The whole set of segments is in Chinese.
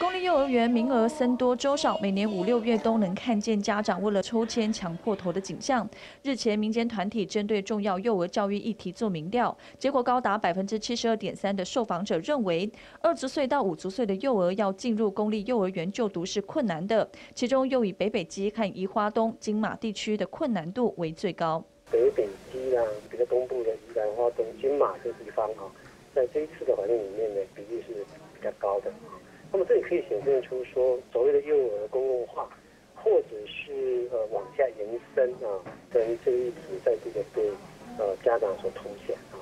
公立幼儿园名额僧多粥少，每年五六月都能看见家长为了抽签抢破头的景象。日前，民间团体针对重要幼儿教育议题做民调，结果高达百分之七十二点三的受访者认为，二足岁到五足岁的幼儿要进入公立幼儿园就读是困难的。其中又以北北基和宜花东、金马地区的困难度为最高。北北基啊，比较东部的宜兰花东、金马这地方啊，在这一次的环境里面呢，比例是比较高的。这也可以显现出说，所谓的幼儿公共化，或者是呃往下延伸啊，跟这个一直在这个对呃家长所凸显啊。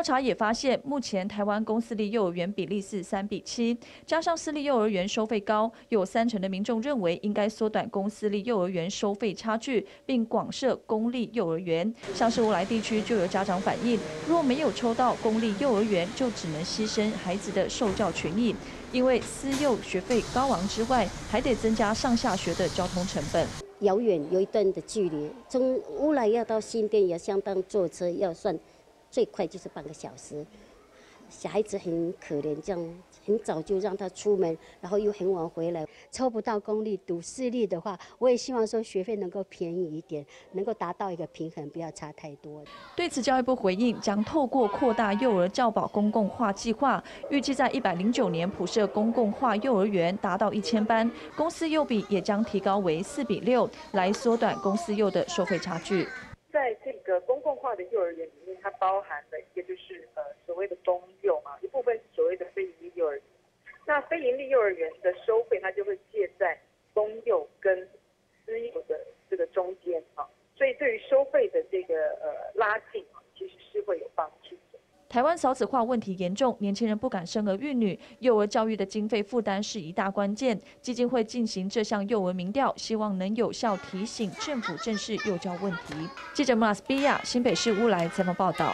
调查也发现，目前台湾公私立幼儿园比例是三比七，加上私立幼儿园收费高，有三成的民众认为应该缩短公私立幼儿园收费差距，并广设公立幼儿园。像是乌来地区就有家长反映，若没有抽到公立幼儿园，就只能牺牲孩子的受教权益，因为私幼学费高昂之外，还得增加上下学的交通成本。遥远有一段的距离，从乌来要到新店也相当坐车要算。最快就是半个小时，小孩子很可怜，这样很早就让他出门，然后又很晚回来，抽不到公立读私立的话，我也希望说学费能够便宜一点，能够达到一个平衡，不要差太多。对此，教育部回应将透过扩大幼儿教保公共化计划，预计在一百零九年普设公共化幼儿园达到一千班，公司幼比也将提高为四比六，来缩短公司幼的收费差距。的公共化的幼儿园里面，它包含的一些就是呃所谓的公幼嘛，一部分是所谓的非营利幼儿园。那非营利幼儿园的收费，它就会介在公幼跟私幼的这个中间啊，所以对于收费的这个呃拉近，台湾少子化问题严重，年轻人不敢生儿育女，幼儿教育的经费负担是一大关键。基金会进行这项幼儿民调，希望能有效提醒政府正视幼教问题。记者马斯比亚新北市乌来采访报道。